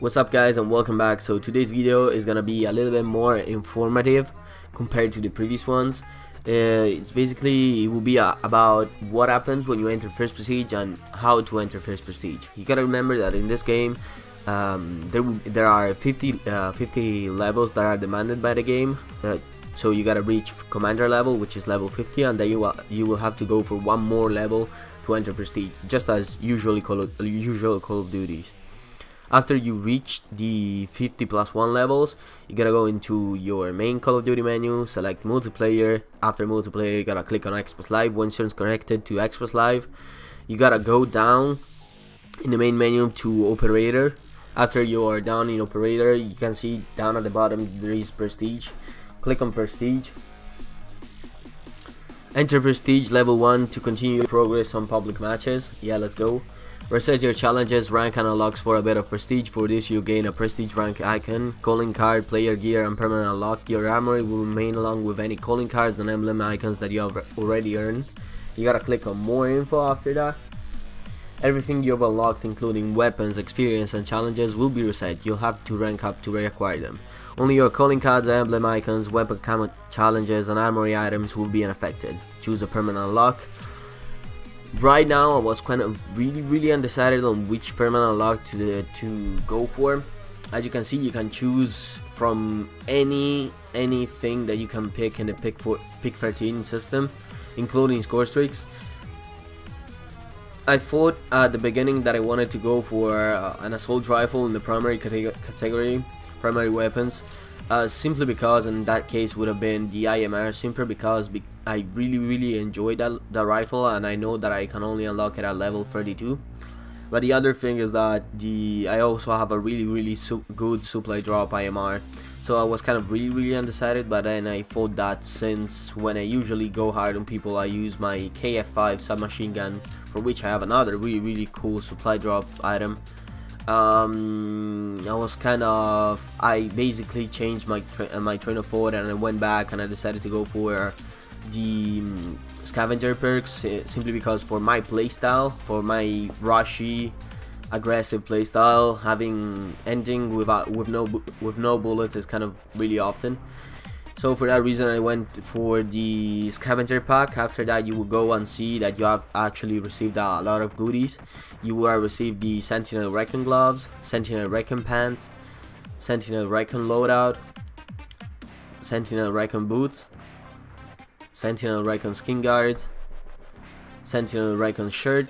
What's up guys and welcome back. So today's video is gonna be a little bit more informative compared to the previous ones. Uh, it's basically, it will be uh, about what happens when you enter first prestige and how to enter first prestige. You gotta remember that in this game, um, there, there are 50, uh, 50 levels that are demanded by the game. Uh, so you gotta reach commander level, which is level 50, and then you, you will have to go for one more level to enter prestige, just as usually Call of, usual Call of Duties. After you reach the 50 plus 1 levels, you gotta go into your main Call of Duty menu, select multiplayer. After multiplayer, you gotta click on Xbox Live once you're connected to Xbox Live. You gotta go down in the main menu to operator. After you are down in operator, you can see down at the bottom there is prestige. Click on prestige. Enter prestige level 1 to continue progress on public matches. Yeah, let's go. Reset your challenges, rank and unlocks for a bit of prestige. For this you gain a prestige rank icon, calling card, player gear and permanent unlock. Your armory will remain along with any calling cards and emblem icons that you have already earned. You gotta click on more info after that. Everything you've unlocked including weapons, experience and challenges will be reset. You'll have to rank up to reacquire them. Only your calling cards, emblem icons, weapon challenges and armory items will be unaffected. Choose a permanent unlock right now I was kind of really really undecided on which permanent lock to the, to go for. As you can see you can choose from any anything that you can pick in the pick for pick 13 system including score streaks. I thought at the beginning that I wanted to go for uh, an assault rifle in the primary category primary weapons uh, simply because in that case would have been the IMR simply because be I really really enjoy that, that rifle and I know that I can only unlock it at level 32 but the other thing is that the I also have a really really su good supply drop IMR so I was kind of really really undecided but then I thought that since when I usually go hard on people I use my KF5 submachine gun for which I have another really really cool supply drop item um, I was kind of I basically changed my tra my train of thought and I went back and I decided to go for the um, scavenger perks uh, simply because for my playstyle for my rushy aggressive playstyle having ending without with no with no bullets is kind of really often so for that reason I went for the scavenger pack. After that you will go and see that you have actually received a lot of goodies. You will receive the sentinel recon gloves sentinel recon pants sentinel recon loadout sentinel recon boots sentinel recon skin guards sentinel recon shirt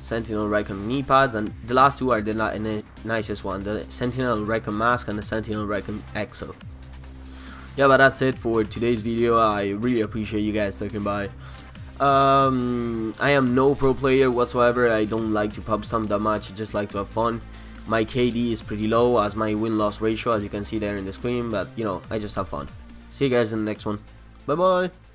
sentinel recon knee pads and the last two are the nicest one the sentinel recon mask and the sentinel recon exo yeah but that's it for today's video. I really appreciate you guys stopping by. Um, I am no pro player whatsoever. I don't like to pub stomp that much. I just like to have fun. My KD is pretty low as my win-loss ratio as you can see there in the screen but you know I just have fun. See you guys in the next one. Bye bye